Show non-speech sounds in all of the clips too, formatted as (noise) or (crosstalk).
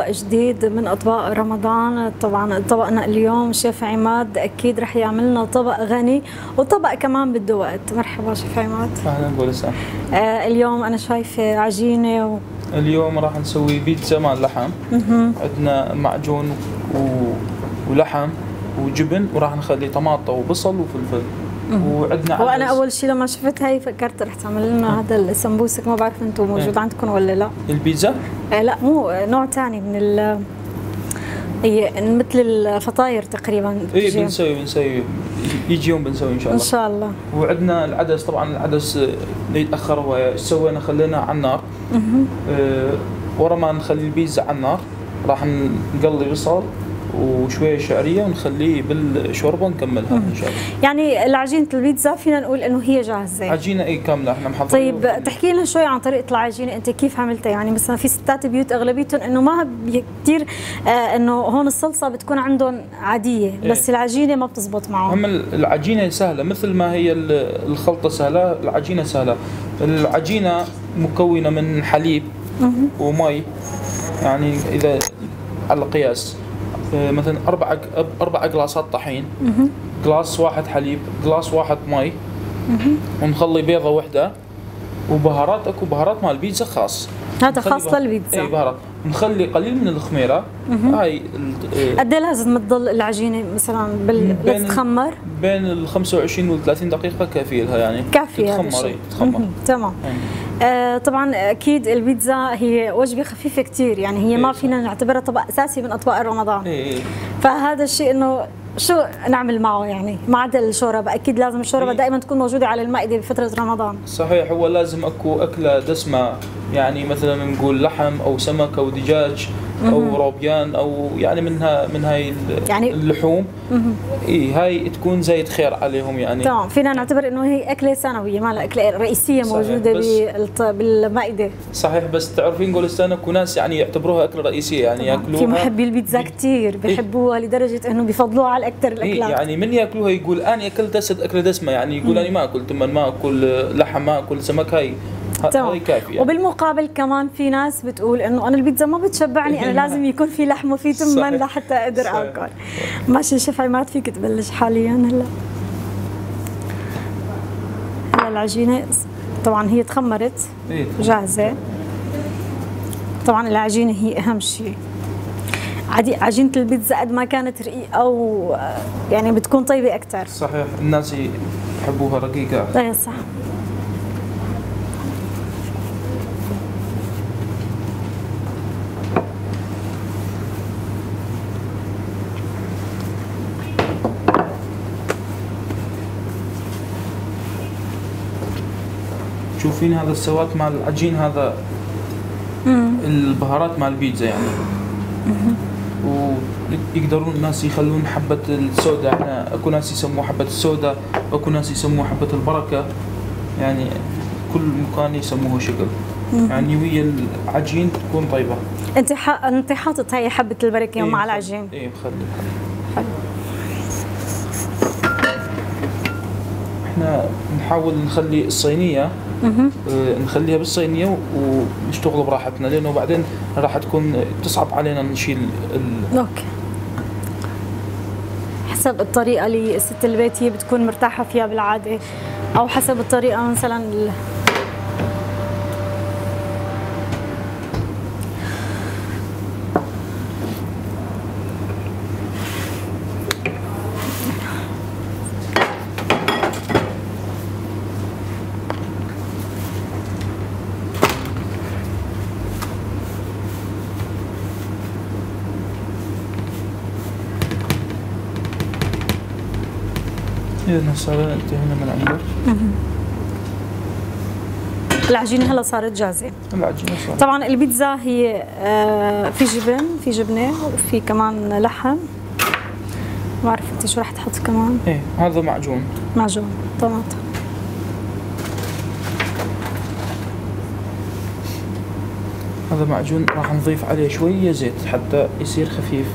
طبق جديد من أطباق رمضان. طبعا طبقنا اليوم شيف عماد أكيد رح يعمل لنا طبق غني وطبق كمان بده وقت. مرحبا شيف عماد. أهلا بولسان آه اليوم أنا شايفة عجينة و... اليوم راح نسوي بيتزا مع اللحم. عندنا معجون و... ولحم وجبن وراح نخلي طماطة وبصل وفلفل. وعندنا وأنا أول شيء لما شفت هاي فكرت رح تعمل لنا هذا السمبوسك ما بعرف أنتم موجود إيه. عندكم ولا لا. البيتزا؟ آه لا مو نوع ثاني من ال هي مثل الفطاير تقريبا اي. بنسوي بنسوي. يجي يوم بنسوي إن شاء إن الله شاء الله. وعندنا العدس طبعا العدس يتاخر هو سوينا خلينا على النار. آه ورا ما نخلي البيتزا على النار راح نقلي بصل. وشوية شعرية ونخليه بالشوربة ونكملها إن شاء الله. يعني العجينة البيتزا فينا نقول إنه هي جاهزة. عجينة اي كاملة إحنا محضرين طيب تحكي لنا شوي عن طريقة العجينة. أنت كيف عملتها؟ يعني مثلا في ستات بيوت أغلبيتهم إنه ما كثير آه إنه هون الصلصة بتكون عندهم عادية بس إيه. العجينة ما بتزبط معهم. هم العجينة سهلة مثل ما هي ال- الخلطة سهلة العجينة سهلة. العجينة مكونة من حليب ومي يعني إذا على القياس. مثلا أربع أربع اقلاصات طحين قلاص واحد حليب قلاص واحد مي ونخلي بيضة واحدة وبهارات أكو بهارات مال بيتزا خاص. هذا خاص للبيتزا. إي بهارات. نخلي قليل من الخميرة. هاي آه، قد إيه لازم تضل العجينة مثلا بال... بين- لتتخمر؟ بين ال 25 وال 30 دقيقة كافية لها يعني. كافية تتخمر تتخمر. مهم. تمام. آه طبعا أكيد البيتزا هي وجبة خفيفة كثير يعني هي ما إيه، فينا نعتبرها طبق أساسي من أطباق رمضان. إيه إيه. فهذا الشيء إنه شو نعمل معه يعني؟ ما عدا الشوربة أكيد لازم الشوربة إيه. دائما تكون موجودة على المائدة بفترة رمضان. صحيح هو لازم أكو أكلة دسمة يعني مثلا نقول لحم أو سمك أو دجاج. أو روبيان أو يعني منها من هاي يعني- اللحوم. إي هاي تكون زايد خير عليهم يعني. تمام فينا نعتبر إنه هي أكلة ثانوية ما أكلة رئيسية موجودة بالمائدة. صحيح بس تعرفين جولستان اكو ناس يعني يعتبروها أكلة رئيسية يعني يأكلوها. في محبي البيتزا كثير بحبوها لدرجة إنه بيفضلوها على أكثر إيه الأكلات. يعني من يأكلوها يقول أنا أكلت أكلة دسمة يعني يقول أنا ما أكل تمن ما أكل لحم ما أكل سمك هاي تمام. كافي يعني. وبالمقابل كمان في ناس بتقول إنه أنا البيتزا ما بتشبعني أنا (laughs) لازم يكون في لحم وفي تمن. لحتى أقدر. آكل. ماشي شيف عماد فيك تبلش حاليا هلا. هلا العجينة طبعا هي تخمرت. إيه. جاهزة. طبعا العجينة هي أهم شيء. عادي عجينة البيتزا قد ما كانت رقيقة و يعني بتكون طيبة أكثر صحيح. الناس يحبوها رقيقة. إيه صح. تشوفين هذا السوات مع العجين هذا؟ البهارات مع البيتزا يعني. ويقدرون الناس يخلون حبة السوداء إحنا أكو ناس يسموه حبة السوداء أكو ناس يسموه حبة البركة. يعني كل مكان يسموه شكل. يعني ويا العجين تكون طيبة. انت ح... انت حاطط هاي حبة البركة إيه، مع العجين. إيه مخلي. إحنا نحاول نخلي الصينية آه، نخليها بالصينية ونشتغل براحتنا لأنه بعدين راح تكون تصعب علينا نشيل ال... أوكي. حسب الطريقة اللي ست البيت هي بتكون مرتاحة فيها بالعادة أو حسب الطريقة مثلا إذا صار انتهينا من عنده العجينه هلا صارت جاهزة. العجينة صار طبعا البيتزا هي آه، في جبن في جبنة وفي كمان لحم. ما بعرف أنت شو رح تحط كمان. إيه هذا معجون. معجون طماطم. هذا معجون راح نضيف عليه شوية زيت حتى يصير خفيف.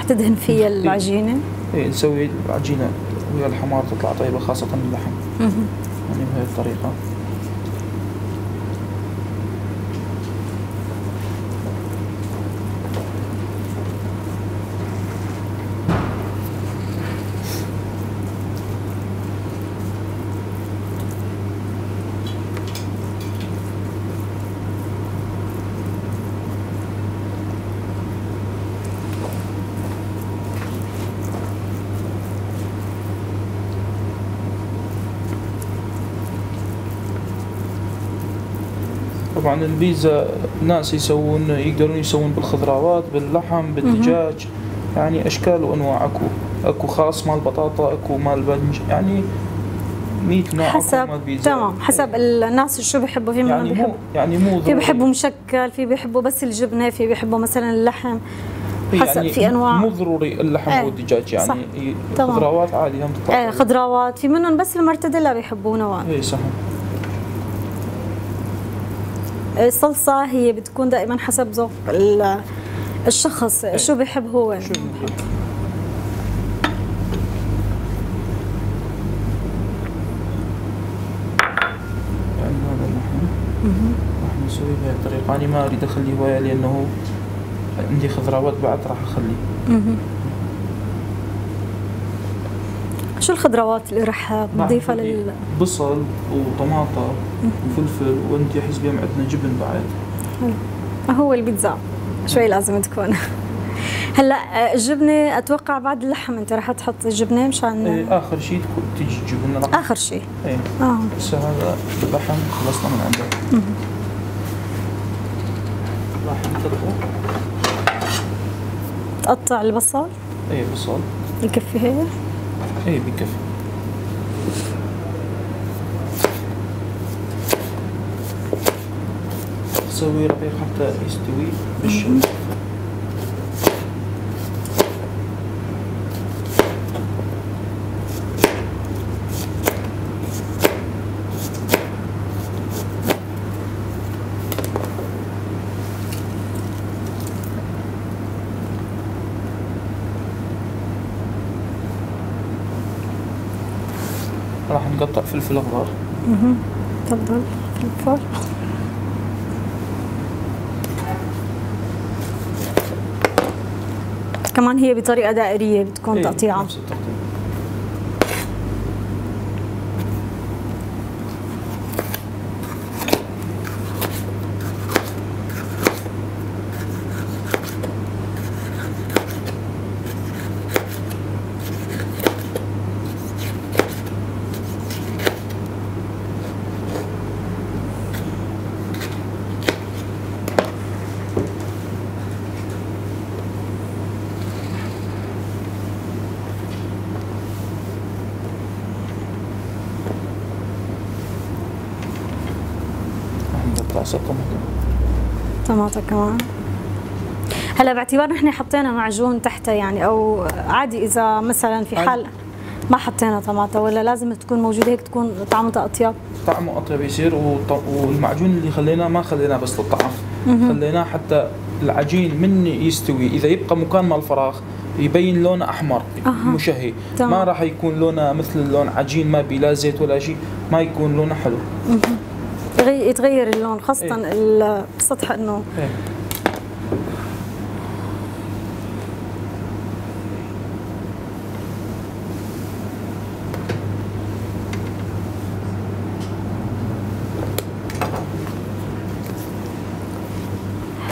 رح تدهن فيها العجينة؟ إيه نسوي العجينة وهي الحمار تطلع طيبة خاصة اللحم. يعني بهي الطريقة. طبعا البيتزا ناس يسوون يقدرون يسوون بالخضروات باللحم بالدجاج يعني أشكال وأنواع. أكو أكو خاص مال بطاطا أكو مال بنج يعني 100 نوع حسب تمام. حسب الناس شو بيحبوا في يعني مو بيحبوا. يعني مو في. بيحبوا مشكل في بيحبوا بس الجبنة في بيحبوا مثلا اللحم. حسب يعني في أنواع. مو ضروري اللحم إيه، والدجاج. يعني. خضروات عادي هم تطلع آه خضروات. في منهم بس المرتديلا بيحبونه وايد. اي صح الصلصه هي بتكون دائما حسب ذوق ال- الشخص. شو بيحب هو؟ شو اللحم راح نسوي بهي الطريقة. أنا ما أريد أخليه هواية لأنه عندي خضروات بعد راح أخليه شو الخضروات اللي رح راح نضيفها لل بصل وطماطة وفلفل وأنت أحس بيوم عندنا جبن بعد. هو البيتزا. شوي لازم تكون. (laughs) هلا آه، الجبنة أتوقع بعد اللحم أنت رح تحط الجبنة مشان إيه آخر شيء تيجي الجبن راح آخر شيء إيه. آه. هسه هذا اللحم خلصنا من عنده. راح نقطعه تقطع البصل. إيه بصل. يكفي هيك. إيه بكفي تسوي رقيق حتى يستوي. بالشوي نقطع فلفل أخضر. تفضل. فلفل كمان هي بطريقة دائرية بتكون إيه، تقطيعها نفس التقطيع راح نقطع سطة طماطم كمان. هلا باعتبار نحن حطينا معجون تحتها يعني أو عادي إذا مثلا في حال ما حطينا طماطم ولا لازم تكون موجودة هيك تكون طعمتها أطيب؟ طعمه أطيب يصير والمعجون اللي خليناه ما خليناه بس للطعم. خليناه حتى العجين من يستوي. إذا يبقى مكان مال الفراغ يبين لونه أحمر أها. مشهي. تمام. ما راح يكون لونه مثل لون عجين ما بي لا زيت ولا شيء ما يكون لونه حلو. يتغير اللون خاصة إيه. ال- السطح إنه إيه.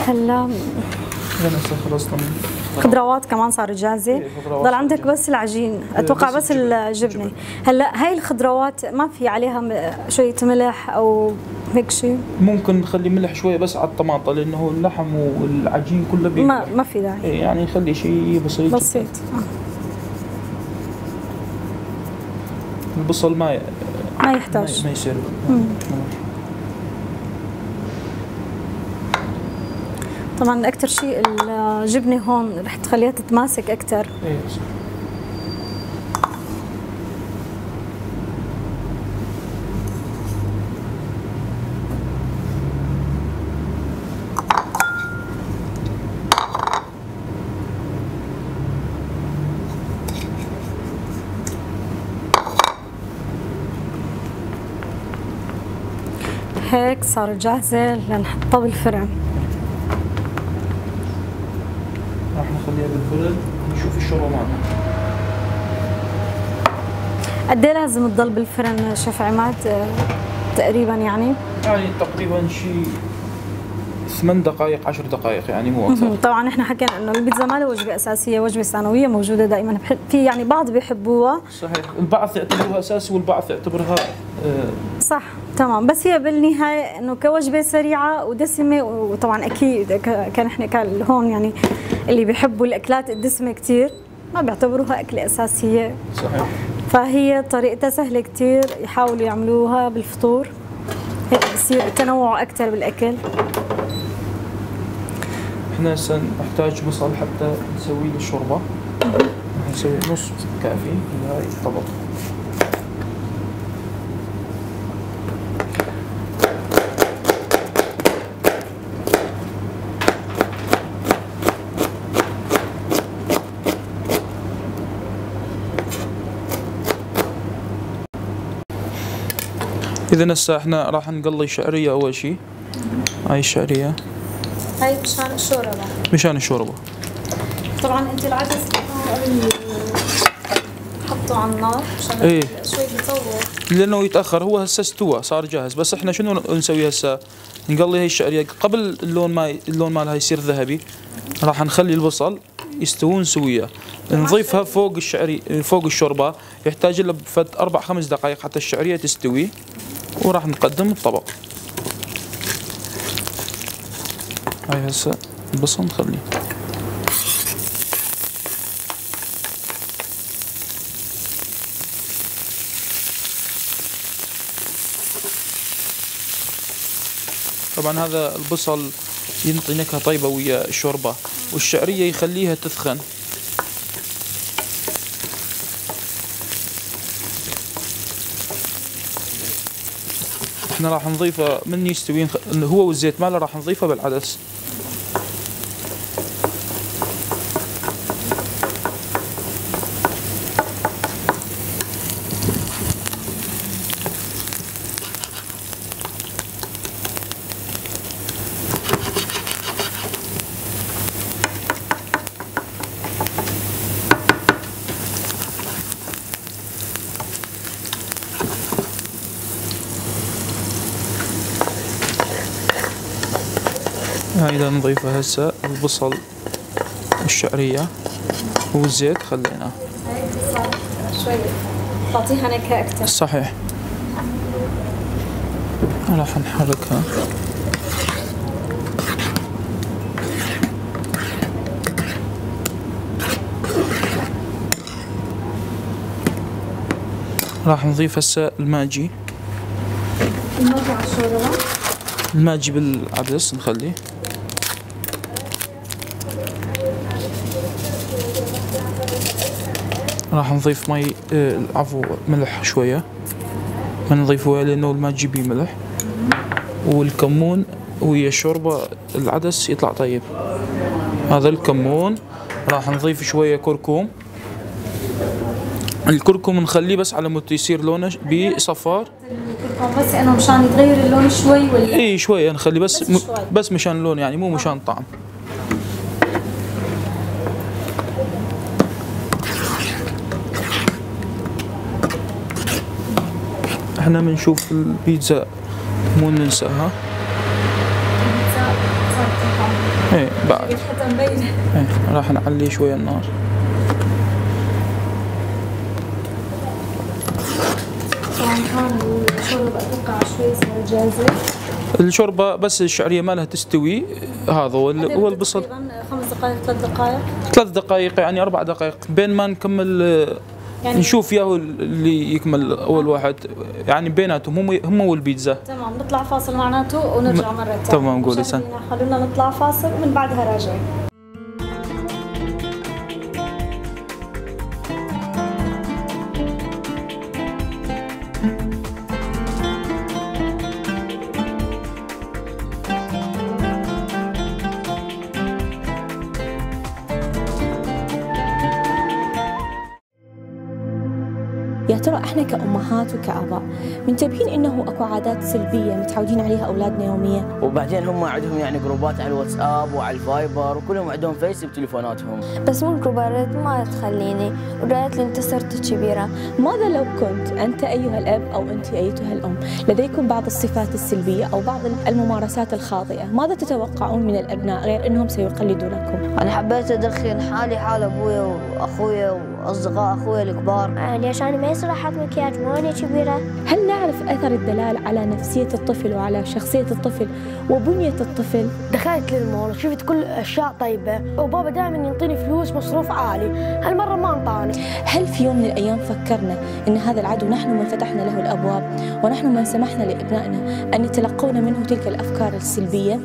هلا خلصنا خضروات كمان صارت جاهزة إيه، ضل عندك بس العجين أتوقع بس بس الجبن. الجبنة الجبن. هلا هاي الخضروات ما في عليها شوية ملح أو هيك شيء ممكن نخلي ملح شوية بس على الطماطة لأنه اللحم والعجين كله بيملح ما ما في داعي. إيه يعني نخلي شيء بسيط. بسيط. آه. البصل ما ي- ما ما, يحتاج ما يصير. طبعا أكثر شيء الجبنة هون رح تخليها تتماسك أكثر إيه صح. هيك صار جاهزة لنحطها بالفرن. راح نخليها بالفرن نشوف الشوربة معنا. قد إيه لازم تضل بالفرن شيف عماد؟ آه، تقريبا يعني. يعني تقريبا شيء ثمان دقائق عشر دقائق يعني مو أكثر. (laughs) طبعا إحنا حكينا إنه البيتزا ما لها وجبة أساسية وجبة ثانوية موجودة دائما. في يعني بعض بيحبوها. صحيح. البعض يعتبرها أساسي والبعض يعتبرها آه، صح تمام. بس هي بالنهاية إنه كوجبة سريعة ودسمة وطبعا أكيد كان إحنا كان هون يعني اللي بيحبوا الأكلات الدسمة كثير ما بيعتبروها أكلة أساسية. صحيح. فهي طريقتها سهلة كثير يحاولوا يعملوها بالفطور. هيك بصير تنوع أكثر بالأكل. إحنا هسه نحتاج بصل حتى نسوي له الشوربه راح نسوي نص كافي لهاي الطبق إذا هسه إحنا راح نقلي شعرية أول شيء هاي الشعرية. هاي مشان الشوربة. مشان الشوربة. طبعا أنت العدس حطه على النار عشان إيه. شوي بيطول لأنه يتأخر. هو هسه استوى صار جاهز. بس إحنا شنو نسوي هسه؟ نقلي هاي الشعرية. قبل اللون ما اللون مالها يصير ذهبي راح نخلي البصل يستوون سويه نضيفها فوق الشعري فوق الشوربة. يحتاج له بفد أربع خمس دقائق حتى الشعرية تستوي. وراح نقدم الطبق. هاي هسه البصل نخليه. طبعا هذا البصل ينطي نكهة طيبة ويا الشوربة والشعرية يخليها تثخن. إحنا راح نضيفه من يستوي هو والزيت ماله راح نضيفه بالعدس. هاي إذا نضيفه هسه البصل والشعرية والزيت خليناه هيك صار شوي تعطيها نكهة أكثر. صحيح. راح نحركها. راح نضيف هسه الماجي. الموقع على الشوربة. الماجي بالعدس نخليه. راح نضيف مي آه، عفو ملح شوية. ما نضيفه لأنه الماجي بيه ملح. والكمون ويا الشوربة العدس يطلع طيب. هذا الكمون. راح نضيف شوية كركم الكركم نخليه بس على مود يصير لونه بصفار. بس انه مشان يتغير اللون شوي ولا؟ إي شوية نخلي بس بس م- شوي. بس مشان اللون يعني مو مشان طعم. إحنا بنشوف البيتزا مو ننساها إيه بعد. إيه راح نعلي شوية النار. الشوربة بس الشعرية مالها تستوي. هذا هو ال- هو البصل. خمس دقائق ثلاث دقائق. ثلاث دقائق يعني أربع دقائق. بين ما نكمل يعني نشوف ياهو اللي يكمل أول واحد. يعني بيناتهم هم هم والبيتزا تمام نطلع فاصل معناته ونرجع مرة ثانية تمام، قولي سن. خلونا نطلع فاصل ومن بعدها راجعين. يا ترى إحنا كأمهات وكآباء منتبهين انه اكو عادات سلبية متعودين عليها اولادنا يوميا؟ وبعدين هم عندهم يعني جروبات على الواتساب وعلى الفايبر وكلهم عندهم فيس بتليفوناتهم بس مو الجروبات ما تخليني. ورأيت لي انت صرت كبيرة. ماذا لو كنت انت ايها الاب أو انت ايتها الام لديكم بعض الصفات السلبية أو بعض الممارسات الخاطئة؟ ماذا تتوقعون من الابناء غير انهم سيقلدونكم؟ أنا حبيت أدخل حالي حال أبويا وأخويا وأصدقاء أخويا الكبار. ليش أنا ما يصير أحط مكياج مو أنا كبيرة؟ هل نعرف أثر الدلال على نفسية الطفل وعلى شخصية الطفل وبنية الطفل؟ دخلت للمول شفت كل أشياء طيبة وبابا دائما يعطيني فلوس مصروف عالي. هالمرة ما أنطاني. هل في يوم من الأيام فكرنا أن هذا العدو نحن من فتحنا له الأبواب ونحن من سمحنا لأبنائنا أن يتلقون منه تلك الأفكار السلبية؟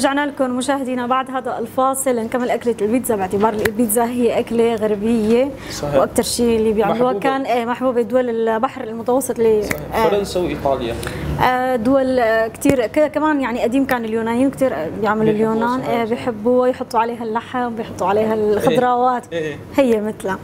ورجعنا لكم مشاهدينا بعد هذا الفاصل. نكمل أكلة البيتزا. باعتبار البيتزا هي أكلة غربية. صحيح. وأكثر شيء اللي بيعملوها. كان إيه، محبوبة دول البحر المتوسط اللي فرنسا وإيطاليا. دول كثير كمان يعني قديم كان اليونانيين كثير بيعملوا اليونان. آه، بيحبوها يحطوا عليها اللحم بيحطوا عليها الخضروات. إيه، إيه. هي مثلها.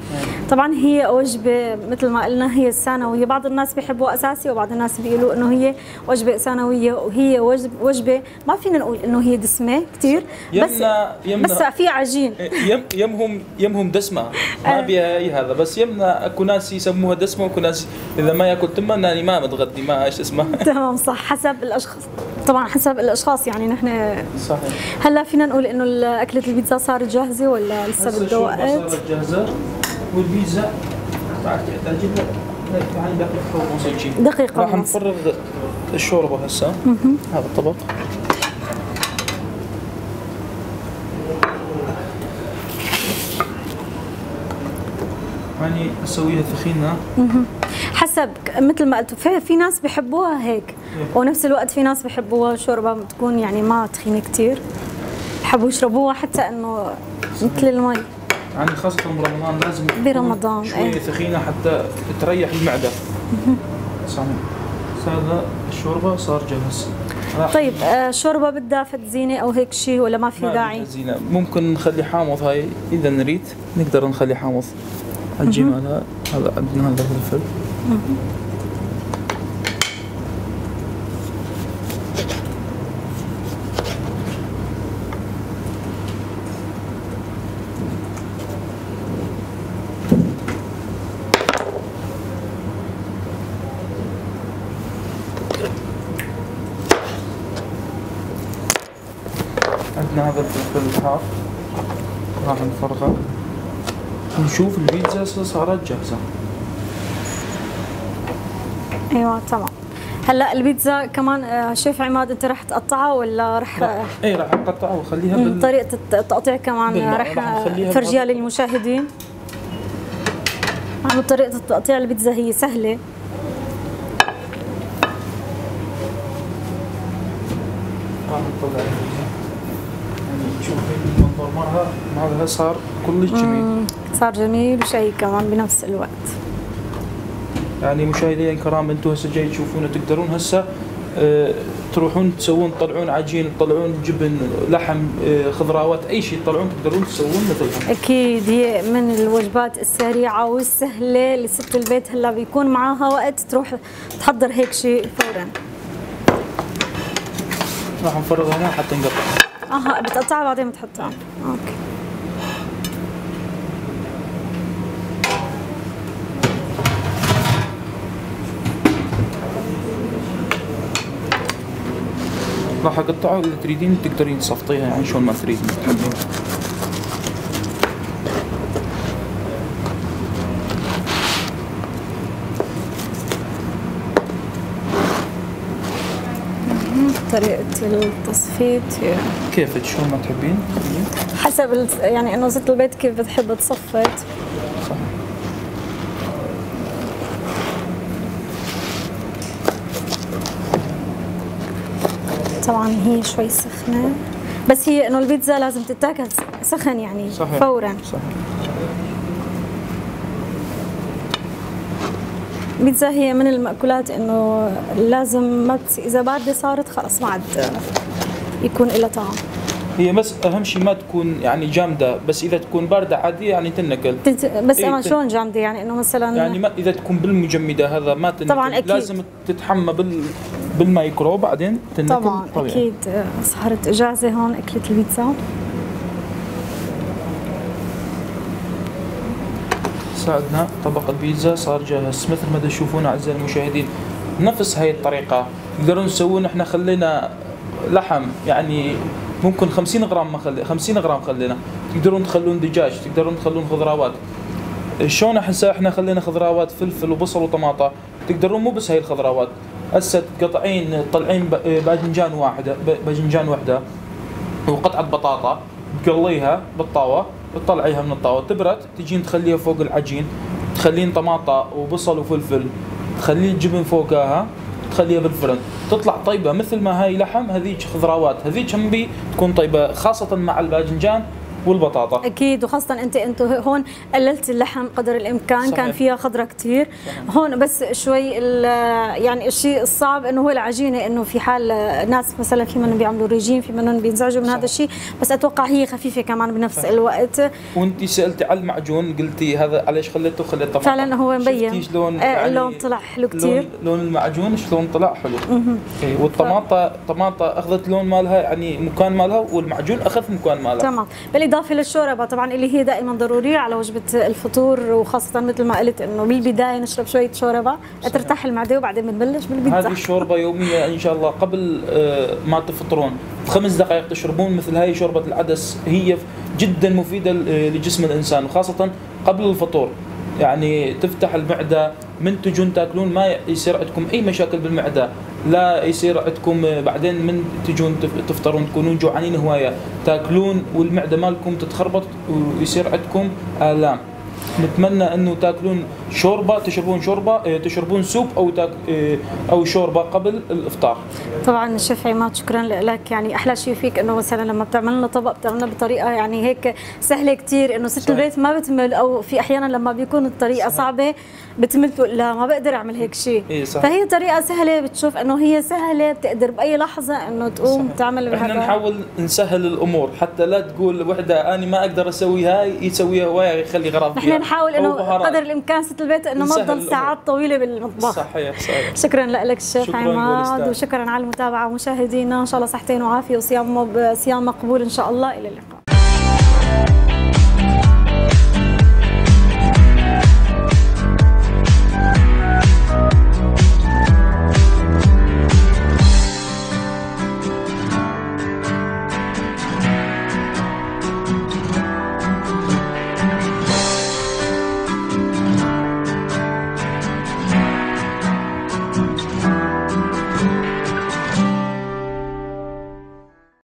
طبعا هي وجبة مثل ما قلنا هي الثانوية. بعض الناس بيحبوها أساسي وبعض الناس بيقولوا إنه هي وجبة ثانوية وهي وجب- وجبة ما فينا نقول إنه هي دسمة كثير بس يمنا بس في عجين. يم يمهم يمهم دسمة. ما بيها أي هذا بس يمنا أكو ناس يسموها دسمة وأكو ناس إذا ما يأكل تمة ما متغدي ما إيش اسمه تمام. صح حسب الأشخاص. طبعا حسب الأشخاص يعني نحن صحيح هلأ فينا نقول إنه اكله البيتزا صارت جاهزة ولا لسه بده الشوربة وقت؟ صارت جاهزة. والبيتزا؟ تحتاج ونص شيء دقيقة. راح. نفرغ الشوربة هسه. هذا الطبق. يعني أسويها ثخينه حسب مثل ما قلت في, في ناس بحبوها هيك. ونفس الوقت في ناس بحبوها شوربة بتكون يعني ما تخينة كثير بحبوا يشربوها حتى إنه مثل المي. يعني خاصة برمضان لازم برمضان، شوية إيه. ثخينة حتى تريح المعدة. صحيح. هذا الشوربة صار جاهز. طيب آه شوربة بدها فت زينة أو هيك شيء ولا ما في ما داعي؟ زينة. ممكن نخلي حامض هاي. إذا نريد نقدر نخلي حامض. الجي مالها هذا عندنا هذا الفلفل عندنا هذا الفلفل الحار. راح نفرغه. نشوف البيتزا صارت جاهزة. أيوه تمام. هلأ البيتزا كمان آه شيف عماد أنت رح تقطعها ولا رح آه، اي راح نقطعها وأخليها بال... طريقة الت- التقطيع كمان رح تفرجيها بهذا- للمشاهدين. عم طريقة التقطيع البيتزا هي سهلة. يعني شوفي المنظر مرها هذا صار كلش جميل. صار جميل وشيء كمان بنفس الوقت. يعني مشاهدينا الكرام أنتم هسه جاي تشوفونا تقدرون هسه آه، تروحون تسوون تطلعون عجين تطلعون جبن لحم آه، خضروات اي شيء تطلعون تقدرون تسوون مثلها أكيد هي من الوجبات السريعة والسهلة اللي ست البيت هلا بيكون معاها وقت تروح تحضر هيك شيء فورا. راح نفرغ هنا حتى نقطع. أها بتقطعها بعدين بتحطها. أوكي. راح اقطعه اذا تريدين تقدرين تصفطيها يعني شلون ما تريدين. تحبين طريقة التصفيت كيفك؟ شلون ما تحبين؟ حسب يعني إنه ست البيت كيف بتحب تصفت. طبعا هي شوي سخنة. بس هي إنه البيتزا لازم تتاكل سخن يعني صحيح. فورا. صحيح. البيتزا هي من المأكولات إنه لازم ما. إذا باردة صارت خلص ما عاد يكون لها طعم. هي بس أهم شيء ما تكون يعني جامدة بس إذا تكون باردة عادية يعني تنقل تنت... بس إيه، تن- شلون جامدة؟ يعني إنه مثلا يعني ما إذا تكون بالمجمدة هذا ما تنقل طبعاً أكيد. لازم تتحمى بال بالمايكرو بعدين تنقل طبعا طبيعي. أكيد. صارت جاهزة هون اكلة البيتزا. ساعدنا طبق البيتزا صار جاهز. مثل ما تشوفون أعزائي المشاهدين نفس هاي الطريقة. تقدرون تسوون إحنا خلينا لحم يعني ممكن 50 غرام ما خلي 50 غرام خلينا. تقدرون تخلون دجاج تقدرون تخلون خضروات. شلون هسه إحنا خلينا خضروات فلفل وبصل وطماطة. تقدرون مو بس هاي الخضروات. هسه تقطعين تطلعين ب- باذنجان واحدة باذنجان واحدة وقطعة بطاطا تقليها بالطاوة تطلعيها من الطاوة. تبرد تجين تخليها فوق العجين. تخلين طماطة وبصل وفلفل. تخلين جبن فوقها. تخليها بالفرن. تطلع طيبة مثل ما هاي لحم هذيك خضروات هذيك هم تكون طيبة خاصة مع الباذنجان والبطاطا. أكيد وخاصة أنت انت هون قللت اللحم قدر الإمكان صحيح. كان فيها خضرة كثير هون بس شوي ال- يعني الشيء الصعب إنه هو العجينة إنه في حال ناس مثلا في منهم بيعملوا ريجيم في منهم بينزعجوا من هذا الشيء بس أتوقع هي خفيفة كمان بنفس الوقت. وأنت سألتي على المعجون قلتي هذا عليش خليته؟ خليت طماطم فعلا هو مبين. شفتي شلون آه، اللون طلع حلو كتير. لون, لون المعجون شلون طلع حلو؟ اي والطماطه طماطه أخذت لون مالها يعني مكان مالها والمعجون أخذ مكان مالها. تمام. بالاضافه للشوربة طبعا اللي هي دائما ضروريه على وجبة الفطور وخاصة مثل ما قلت إنه بالبدايه نشرب شوية شوربة ترتاح المعدة وبعدين بنبلش هذه بالبيتزا الشوربة يوميه إن شاء الله قبل آه، ما تفطرون. خمس دقائق تشربون مثل هاي شوربة العدس هي جدا آه، لجسم الإنسان وخاصة قبل الفطور. يعني تفتح المعدة من تجون تاكلون ما يصير عندكم أي مشاكل بالمعدة. لا يصير عندكم آه، بعدين من تجون تف- تفطرون تكونون جوعانين هواية. تاكلون والمعدة مالكم تتخربط ويصير عندكم آلام. نتمنى أنه تاكلون شوربة تشربون شوربة آه، تشربون سوب أو تاك آه، أو شوربة قبل الإفطار. طبعا الشيف عماد شكرا لك. يعني أحلى شيء فيك إنه مثلا لما بتعمل لنا طبق بتعمل لنا بطريقة يعني هيك سهلة كثير إنه ست صحيح. البيت ما بتمل أو في أحيانا لما بيكون الطريقة صعبة بتمل تقول لا ما بقدر أعمل هيك شيء. إيه صح. فهي طريقة سهلة بتشوف إنه هي سهلة بتقدر بأي لحظة إنه تقوم تعمل إحنا بهذا. نحاول نسهل الأمور حتى لا تقول وحدة أنا ما أقدر أسوي هاي يسويها هوايه يخلي غرض نحن نحاول إنه. قدر الإمكان ست البيت انه ما تضل. ساعات طويلة بالمطبخ. صحيح صحيح. شكرا لك شكراً عماد. وشكرا على المتابعة مشاهدينا إن شاء الله صحتين وعافية وصيام صيام مقبول إن شاء الله. إلى اللقاء.